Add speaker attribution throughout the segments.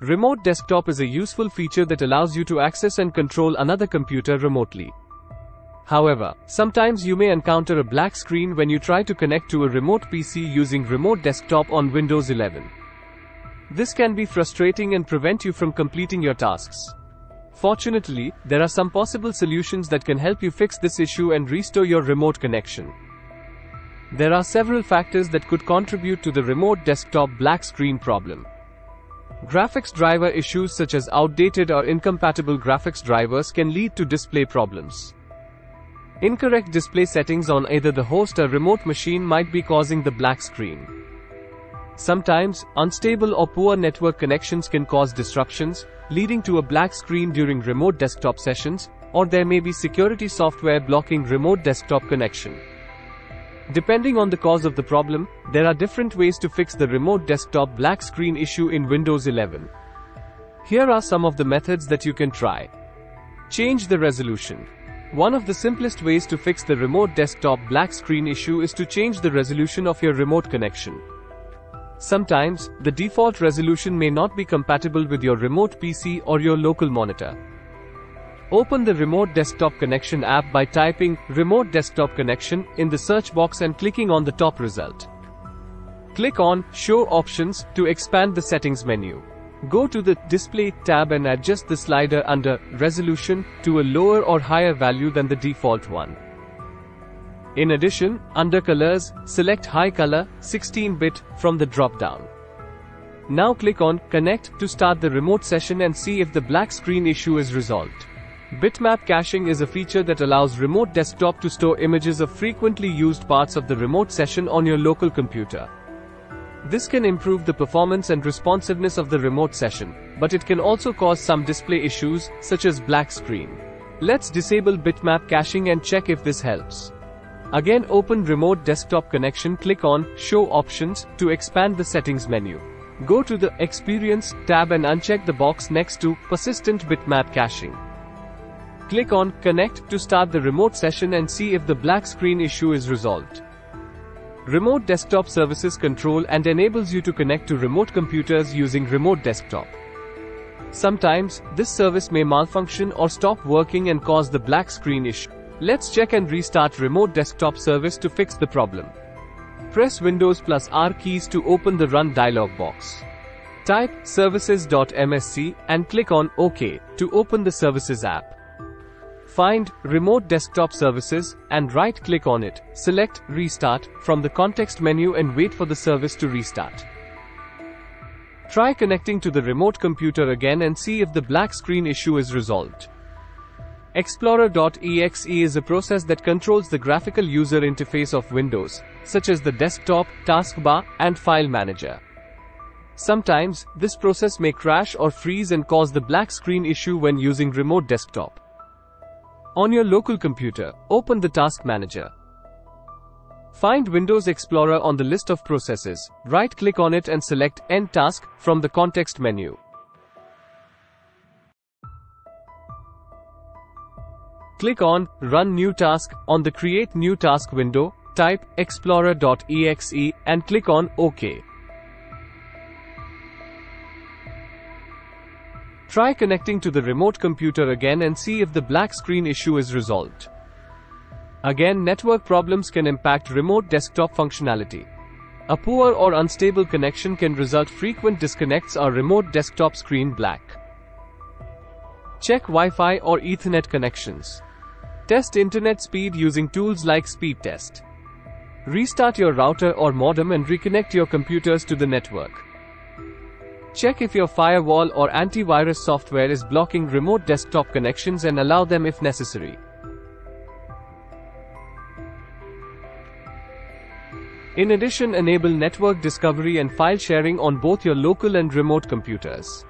Speaker 1: Remote desktop is a useful feature that allows you to access and control another computer remotely. However, sometimes you may encounter a black screen when you try to connect to a remote PC using remote desktop on Windows 11. This can be frustrating and prevent you from completing your tasks. Fortunately, there are some possible solutions that can help you fix this issue and restore your remote connection. There are several factors that could contribute to the remote desktop black screen problem. Graphics driver issues such as outdated or incompatible graphics drivers can lead to display problems. Incorrect display settings on either the host or remote machine might be causing the black screen. Sometimes, unstable or poor network connections can cause disruptions, leading to a black screen during remote desktop sessions, or there may be security software blocking remote desktop connection. Depending on the cause of the problem, there are different ways to fix the remote desktop black screen issue in Windows 11. Here are some of the methods that you can try. Change the resolution. One of the simplest ways to fix the remote desktop black screen issue is to change the resolution of your remote connection. Sometimes, the default resolution may not be compatible with your remote PC or your local monitor. Open the Remote Desktop Connection app by typing Remote Desktop Connection in the search box and clicking on the top result. Click on Show Options to expand the settings menu. Go to the Display tab and adjust the slider under Resolution to a lower or higher value than the default one. In addition, under Colors, select High Color, 16-bit, from the drop-down. Now click on Connect to start the remote session and see if the black screen issue is resolved. Bitmap caching is a feature that allows remote desktop to store images of frequently used parts of the remote session on your local computer. This can improve the performance and responsiveness of the remote session, but it can also cause some display issues, such as black screen. Let's disable bitmap caching and check if this helps. Again open remote desktop connection click on show options to expand the settings menu. Go to the experience tab and uncheck the box next to persistent bitmap caching. Click on connect to start the remote session and see if the black screen issue is resolved. Remote desktop services control and enables you to connect to remote computers using remote desktop. Sometimes, this service may malfunction or stop working and cause the black screen issue. Let's check and restart remote desktop service to fix the problem. Press Windows plus R keys to open the Run dialog box. Type services.msc and click on OK to open the Services app. Find Remote Desktop Services and right click on it. Select Restart from the context menu and wait for the service to restart. Try connecting to the remote computer again and see if the black screen issue is resolved. Explorer.exe is a process that controls the graphical user interface of Windows, such as the desktop, taskbar, and file manager. Sometimes, this process may crash or freeze and cause the black screen issue when using remote desktop. On your local computer, open the Task Manager. Find Windows Explorer on the list of processes, right-click on it and select End Task from the context menu. Click on Run New Task on the Create New Task window, type explorer.exe and click on OK. Try connecting to the remote computer again and see if the black screen issue is resolved. Again, network problems can impact remote desktop functionality. A poor or unstable connection can result frequent disconnects or remote desktop screen black. Check Wi-Fi or Ethernet connections. Test internet speed using tools like Speedtest. Restart your router or modem and reconnect your computers to the network. Check if your firewall or antivirus software is blocking remote desktop connections and allow them if necessary. In addition, enable network discovery and file sharing on both your local and remote computers.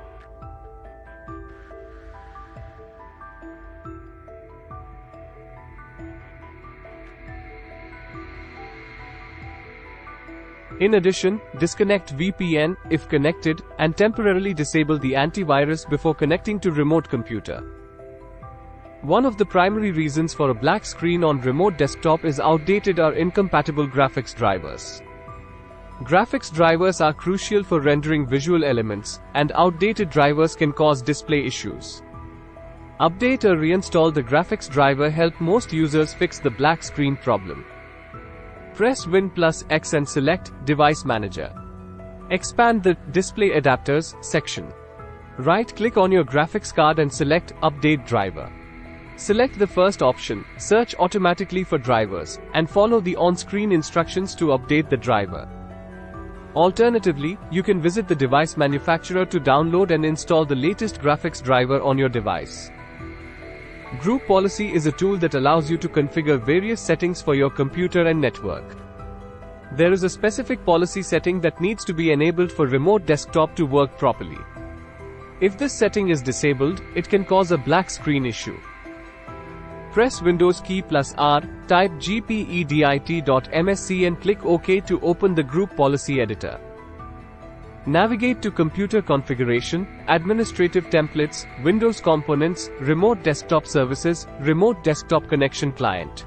Speaker 1: In addition, disconnect VPN if connected and temporarily disable the antivirus before connecting to remote computer. One of the primary reasons for a black screen on remote desktop is outdated or incompatible graphics drivers. Graphics drivers are crucial for rendering visual elements, and outdated drivers can cause display issues. Update or reinstall the graphics driver help most users fix the black screen problem. Press Win plus X and select Device Manager. Expand the Display Adapters section. Right-click on your graphics card and select Update Driver. Select the first option, Search automatically for drivers, and follow the on-screen instructions to update the driver. Alternatively, you can visit the device manufacturer to download and install the latest graphics driver on your device. Group Policy is a tool that allows you to configure various settings for your computer and network. There is a specific policy setting that needs to be enabled for remote desktop to work properly. If this setting is disabled, it can cause a black screen issue. Press Windows key plus R, type gpedit.msc and click OK to open the Group Policy Editor. Navigate to Computer Configuration, Administrative Templates, Windows Components, Remote Desktop Services, Remote Desktop Connection Client.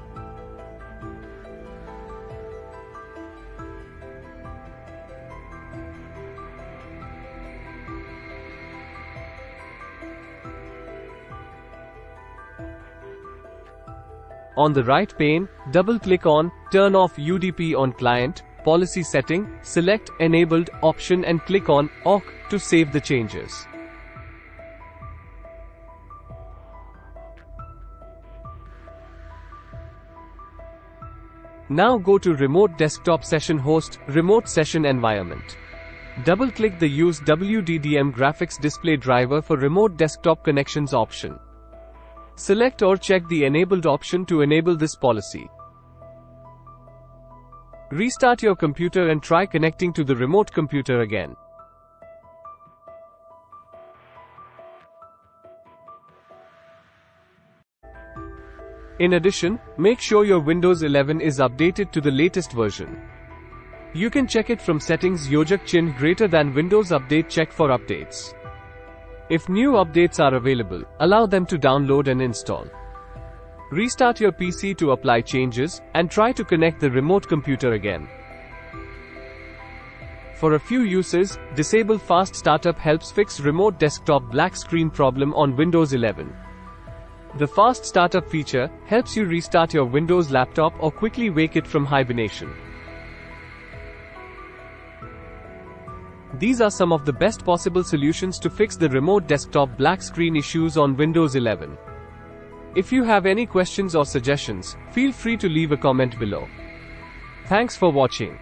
Speaker 1: On the right pane, double-click on Turn off UDP on Client, Policy Setting, select Enabled option and click on OK to save the changes. Now go to Remote Desktop Session Host, Remote Session Environment. Double-click the Use WDDM Graphics Display Driver for Remote Desktop Connections option. Select or check the Enabled option to enable this policy. Restart your computer and try connecting to the remote computer again. In addition, make sure your Windows 11 is updated to the latest version. You can check it from settings Yojak Chin greater than Windows Update check for updates. If new updates are available, allow them to download and install. Restart your PC to apply changes, and try to connect the remote computer again. For a few uses, Disable Fast Startup helps fix remote desktop black screen problem on Windows 11. The Fast Startup feature helps you restart your Windows laptop or quickly wake it from hibernation. These are some of the best possible solutions to fix the remote desktop black screen issues on Windows 11. If you have any questions or suggestions, feel free to leave a comment below. Thanks for watching.